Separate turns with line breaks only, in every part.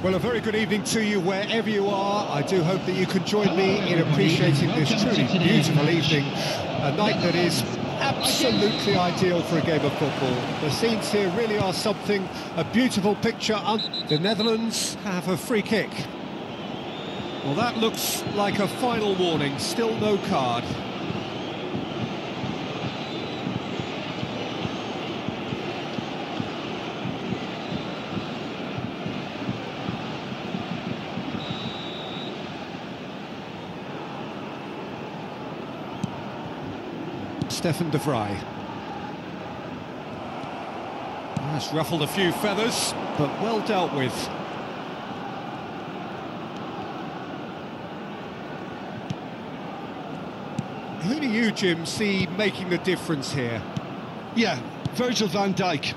Well, a very good evening to you wherever you are. I do hope that you can join me in appreciating this truly beautiful evening, a night that is absolutely ideal for a game of football. The scenes here really are something, a beautiful picture. The Netherlands have a free kick. Well, that looks like a final warning, still no card. Stefan de Vrij. Has ruffled a few feathers, but well dealt with. Who do you, Jim, see making the difference here?
Yeah, Virgil van Dijk.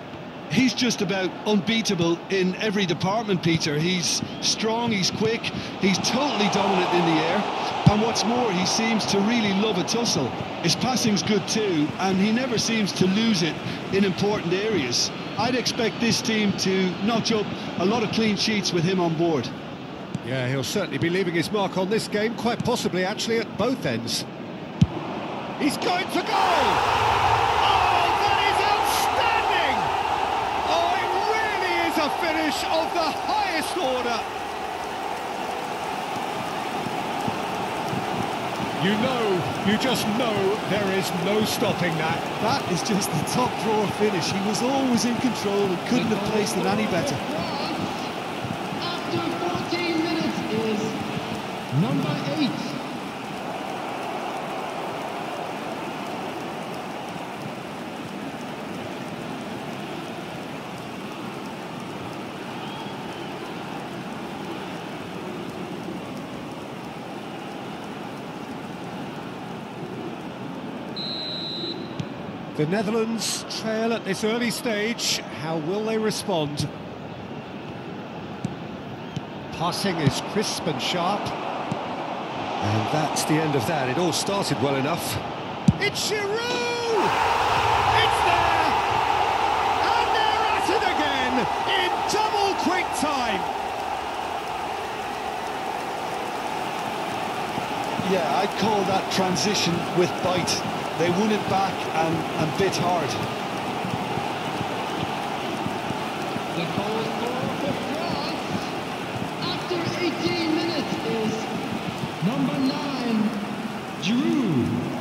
He's just about unbeatable in every department, Peter. He's strong, he's quick, he's totally dominant in the air. And what's more, he seems to really love a tussle. His passing's good too, and he never seems to lose it in important areas. I'd expect this team to notch up a lot of clean sheets with him on board.
Yeah, he'll certainly be leaving his mark on this game, quite possibly actually at both ends. He's going for goal! Oh, that is outstanding! Oh, it really is a finish of the highest order. You know, you just know there is no stopping that.
That is just the top drawer finish. He was always in control and couldn't have placed it any better.
After 14 minutes is number eight.
The Netherlands trail at this early stage. How will they respond? Passing is crisp and sharp.
And that's the end of that. It all started well enough.
It's Giroud! It's there! And they're at it again in double quick time.
Yeah, I'd call that transition with bite. They won it back and, and bit hard.
The goal for France after 18 minutes is number nine, Giroud.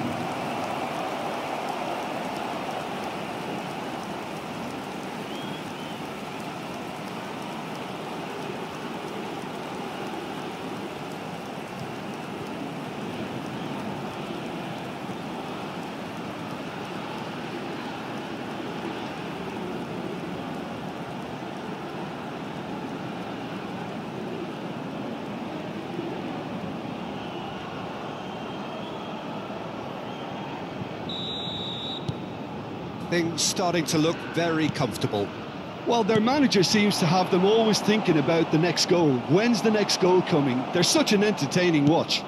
Things starting to look very comfortable.
Well, their manager seems to have them always thinking about the next goal. When's the next goal coming? They're such an entertaining watch.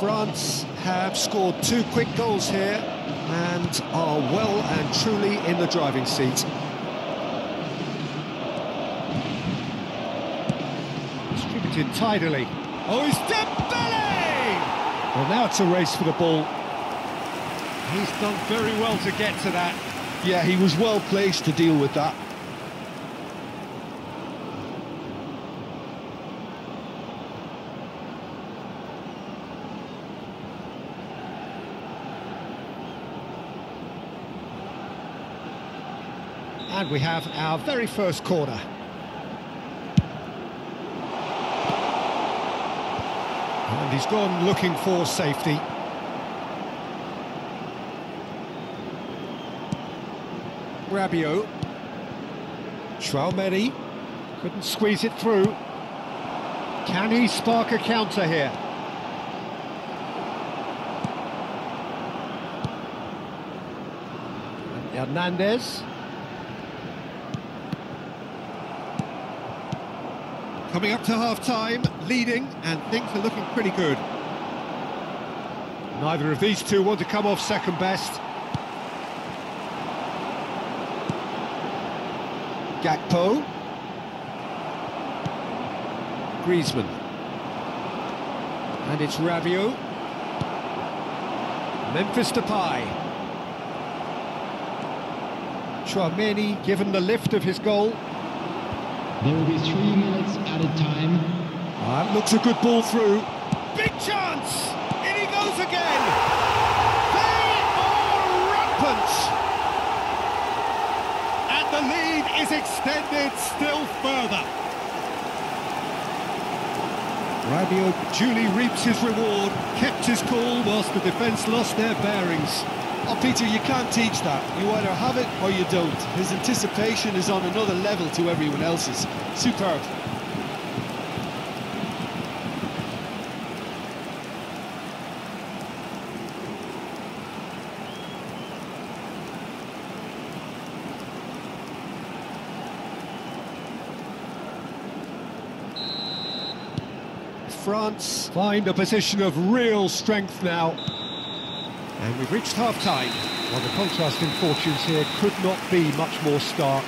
France have scored two quick goals here and are well and truly in the driving seat. Distributed tidily. Oh, it's Dembele! Well, now it's a race for the ball. He's done very well to get to that.
Yeah, he was well placed to deal with that.
And we have our very first corner. He's gone looking for safety. Rabiot. Traumeri couldn't squeeze it through. Can he spark a counter here? Hernandez. Coming up to half-time, leading, and things are looking pretty good. Neither of these two want to come off second best. Gakpo. Griezmann. And it's Rabiot. Memphis Depay. Tchouameni given the lift of his goal.
There will be three minutes added time.
Ah, looks a good ball through. Big chance! In he goes again! They are rampant! And the lead is extended still further. Rabiot duly reaps his reward, kept his cool whilst the defence lost their bearings.
Oh, Peter, you can't teach that. You either have it or you don't. His anticipation is on another level to everyone else's. Superb.
France find a position of real strength now. And we've reached half-time. Well, the contrast in fortunes here could not be much more stark.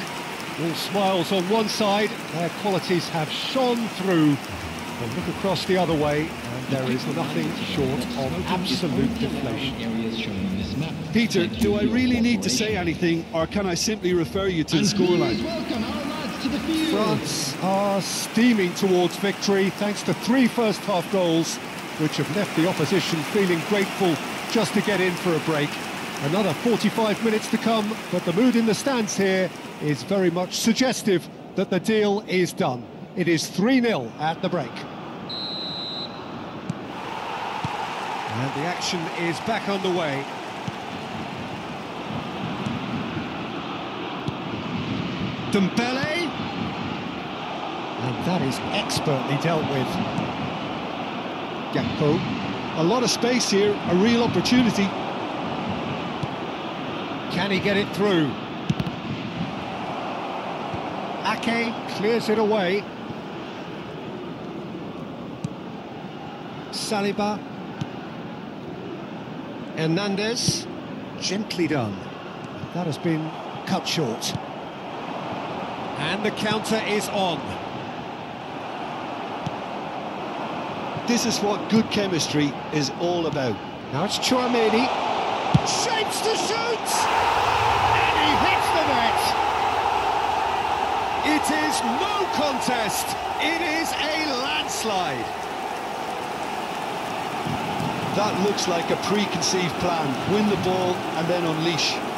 All smiles on one side, their qualities have shone through. And look across the other way, and there is nothing short of absolute deflation.
Peter, do I really need to say anything, or can I simply refer you to the scoreline?
France are steaming towards victory thanks to three first-half goals, which have left the opposition feeling grateful just to get in for a break. Another 45 minutes to come, but the mood in the stands here is very much suggestive that the deal is done. It is 3-0 at the break. And the action is back underway. Dembele. And that is expertly dealt with. Gakpo.
A lot of space here, a real opportunity.
Can he get it through? Ake clears it away. Saliba. Hernandez. Gently done. That has been cut short. And the counter is on.
This is what good chemistry is all about.
Now it's Tchouameni. Shapes to shoot! And he hits the net! It is no contest. It is a landslide.
That looks like a preconceived plan. Win the ball and then unleash.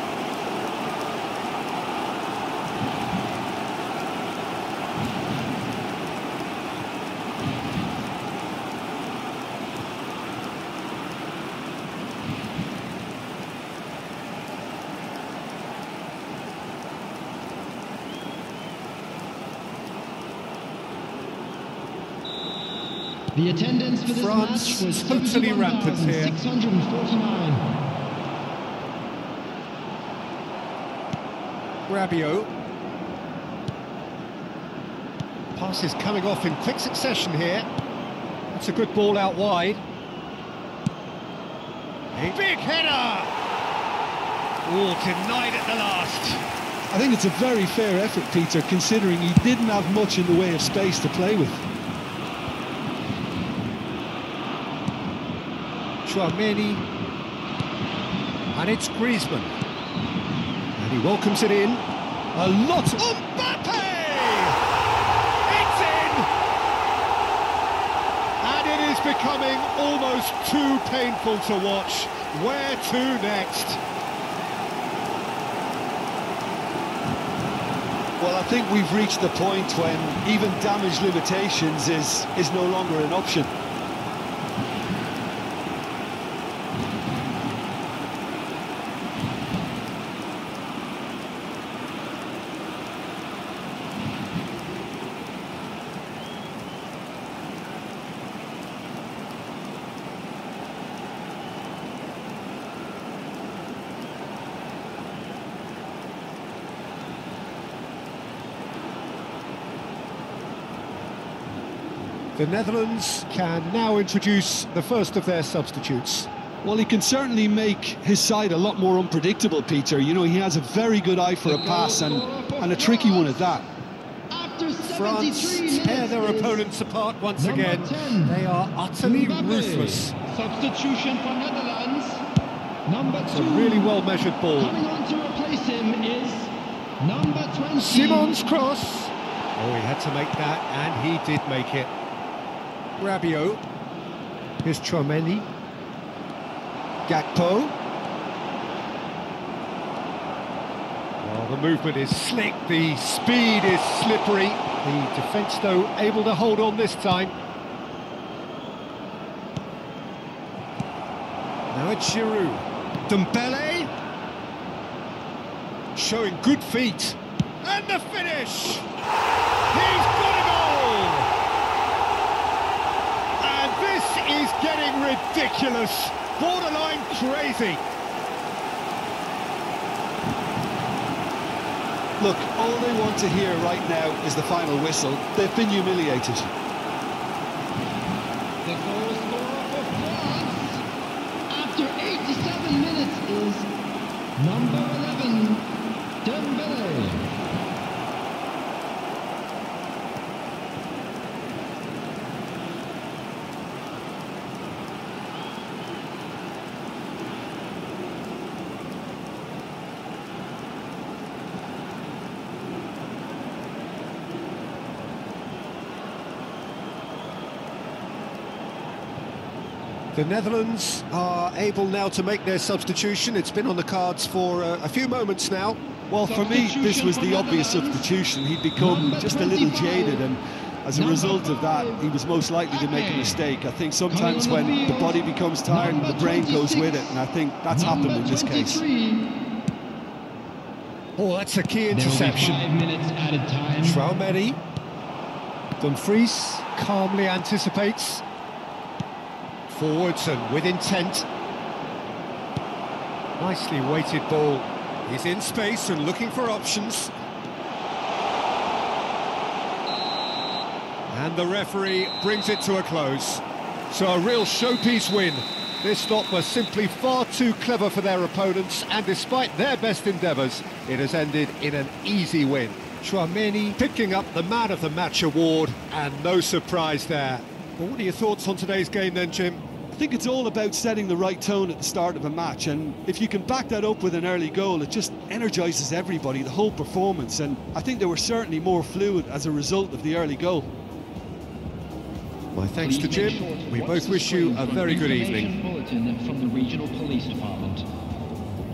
The attendance for this
France
match was
totally rampant here.
649.
Rabiot. Passes coming off in quick succession here. It's a good ball out wide. A big header! Oh, denied at the last.
I think it's a very fair effort, Peter, considering he didn't have much in the way of space to play with.
Tchouameni. And it's Griezmann. And he welcomes it in. A lot of... Mbappe! It's in! And it is becoming almost too painful to watch. Where to next?
Well, I think we've reached the point when even damage limitations is, is no longer an option.
The Netherlands can now introduce the first of their substitutes.
Well, he can certainly make his side a lot more unpredictable, Peter. You know, he has a very good eye for a pass and, and a tricky one at that.
France
73
tear their opponents apart once
number
again.
10,
They are utterly
Mbappe.
ruthless.
Substitution for Netherlands. Number two.
a really well measured ball.
Coming on to replace him is number 20.
Simon's cross. Oh, he had to make that, and he did make it. Rabiot. Here's Tchouameni. Gakpo. Well, the movement is slick, the speed is slippery. The defence, though, able to hold on this time. Now it's Giroud. Dembele. Showing good feet. And the finish! He's got a goal! And this is getting ridiculous. Borderline crazy.
Look, all they want to hear right now is the final whistle. They've been humiliated.
The goal scorer for France after 87 minutes is number 11, Dembele.
The Netherlands are able now to make their substitution. It's been on the cards for uh, a few moments now.
Well, for me, this was the obvious substitution. He'd become just a little jaded, and as a result of that, he was most likely to make a mistake. I think sometimes when
the
body becomes tired, the brain goes with it, and I think that's happened in this case.
Oh, that's a key
There will be
interception.
five minutes added.
Traumeri. Dumfries calmly anticipates. Forwards and with intent. Nicely weighted ball. He's in space and looking for options. And the referee brings it to a close. So a real showpiece win. This lot was simply far too clever for their opponents, and despite their best endeavours, it has ended in an easy win. Tchouameni picking up the Man of the Match award, and no surprise there. But what are your thoughts on today's game then, Jim?
I think it's all about setting the right tone at the start of a match, and if you can back that up with an early goal, it just energises everybody, the whole performance, and I think they were certainly more fluid as a result of the early goal.
My thanks to
Please make sure
Jim. We both wish you a very good evening.
Bulletin from the regional police department.